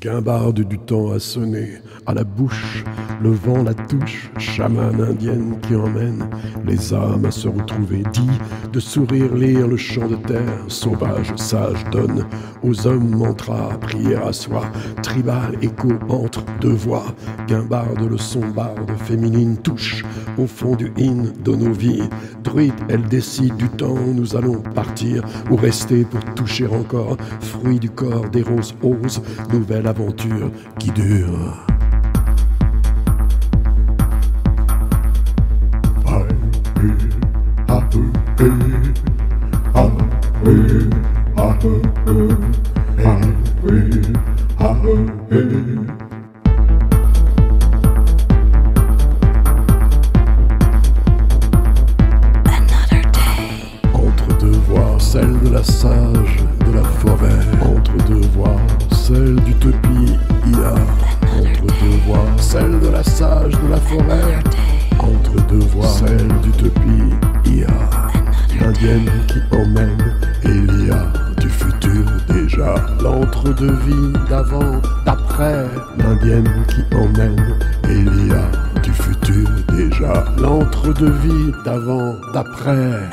Guimbarde du temps a sonné, à la bouche, le vent la touche, chamane indienne qui emmène les âmes à se retrouver, dit de sourire lire le chant de terre, sauvage, sage, donne aux hommes mantra, prière à soi, tribal écho entre deux voix, guimbarde le son barde féminine touche. Au fond du in de nos vies, druide elle décide du temps nous allons partir. Ou rester pour toucher encore, fruit du corps des roses ose, nouvelle aventure qui dure. Entre deux voix, celle de la sage de la forêt. Entre deux voix, celle d'utopie IA. Entre deux voix, celle de la sage de la forêt. Entre deux voix, celle d'utopie IA. L'indienne qui emmène Elia du futur déjà. L'entre-deux-vie d'avant, d'après. L'indienne qui emmène Elia du futur déjà. L'entre-deux-vie d'avant, d'après.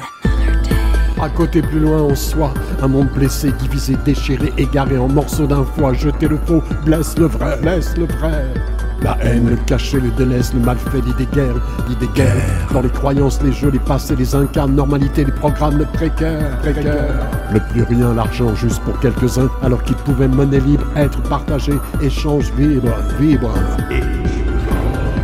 À côté, plus loin en soi, un monde blessé, divisé, déchiré, égaré en morceaux d'un foie. Jeter le faux, blesse le vrai, laisse le vrai. La haine, le cachet, le délaisse, le malfait, l'idée guerre, l'idée guerre. Dans les croyances, les jeux, les passés, les incarnes, normalité, les programmes, le précaire, précaire. Le plus rien, l'argent juste pour quelques-uns, alors qu'ils pouvaient monnaie libre, être partagé, échange, vibre, vibre.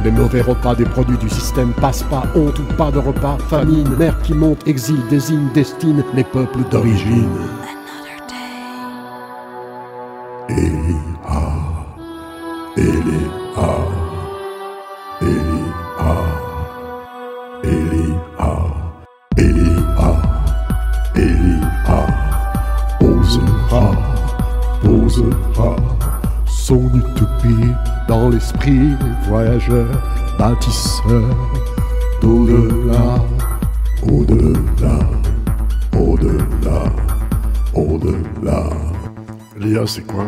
Les mauvais repas des produits du système passent pas, honte ou pas de repas, famine, mer qui monte, exil, désigne, destine les peuples d'origine. Elia, Elia, Elia, Elia, Elia, Elia, osera, posera son utopie dans l'esprit voyageur, bâtisseur d'au-delà, au-delà, au-delà, au-delà. L'IA, c'est quoi?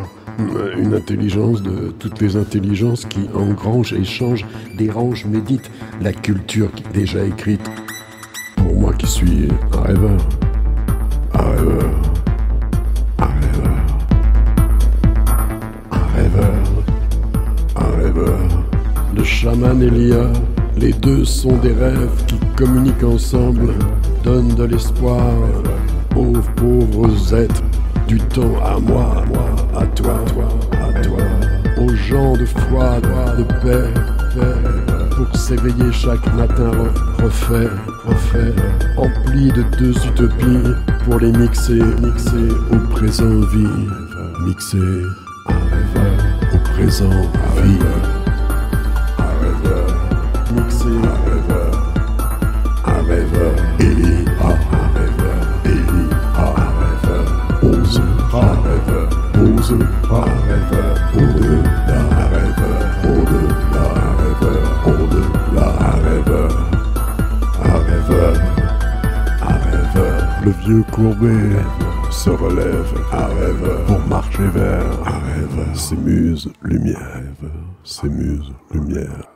Une intelligence de toutes les intelligences qui engrange, échange, dérange, médite la culture déjà écrite. Pour moi qui suis un rêveur, Le chaman et l'IA, les deux sont des rêves qui communiquent ensemble, donnent de l'espoir aux pauvres êtres du temps à moi, à moi, à toi, à toi, aux gens de foi, de paix, paix, pour s'éveiller chaque matin, re- refait, refait, empli de deux utopies, pour les mixer, mixer au présent vivre, mixer un rêveur présent un rêveur, au-delà, au-delà, au-delà. Le vieux courbé se relève, rêveur, pour marcher vers rêveur. Ses muses, lumière, ses muses, lumière.